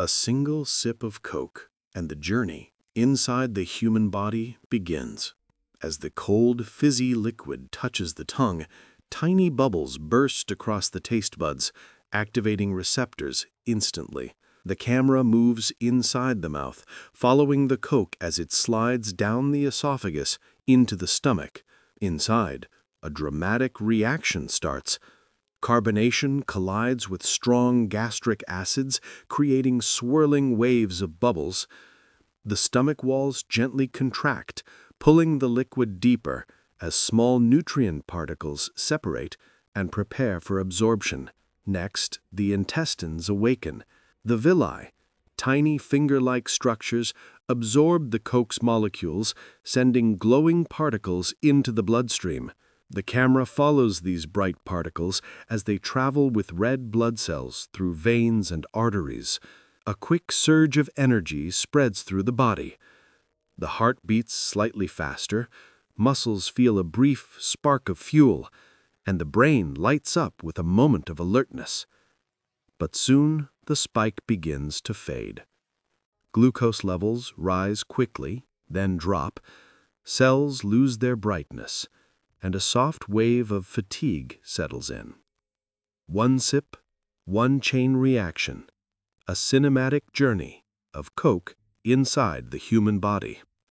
A single sip of Coke, and the journey inside the human body begins. As the cold, fizzy liquid touches the tongue, tiny bubbles burst across the taste buds, activating receptors instantly. The camera moves inside the mouth, following the Coke as it slides down the esophagus into the stomach. Inside, a dramatic reaction starts. Carbonation collides with strong gastric acids, creating swirling waves of bubbles. The stomach walls gently contract, pulling the liquid deeper as small nutrient particles separate and prepare for absorption. Next, the intestines awaken. The villi, tiny finger-like structures, absorb the Coke's molecules, sending glowing particles into the bloodstream. The camera follows these bright particles as they travel with red blood cells through veins and arteries. A quick surge of energy spreads through the body. The heart beats slightly faster, muscles feel a brief spark of fuel, and the brain lights up with a moment of alertness. But soon the spike begins to fade. Glucose levels rise quickly, then drop, cells lose their brightness, and a soft wave of fatigue settles in. One sip, one chain reaction, a cinematic journey of Coke inside the human body.